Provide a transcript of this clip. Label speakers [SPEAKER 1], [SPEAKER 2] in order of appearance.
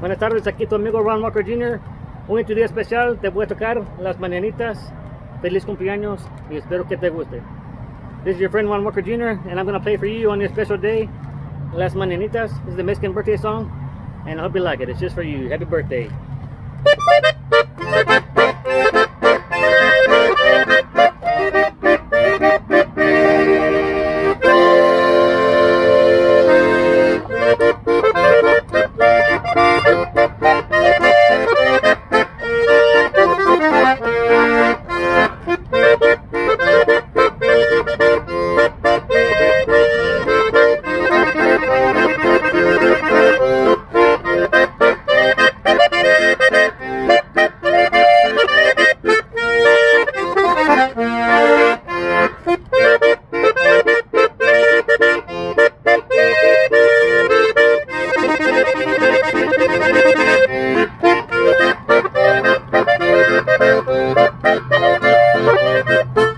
[SPEAKER 1] Buenas tardes, aquí tu amigo Ron Walker Jr. Hoy día especial te voy a tocar las mañanitas. Feliz cumpleaños y espero que te guste. This is your friend Ron Walker Jr. and I'm going to play for you on this special day. Las mañanitas this is the Mexican birthday song and I hope you like it. It's just for you. Happy birthday. Thank you.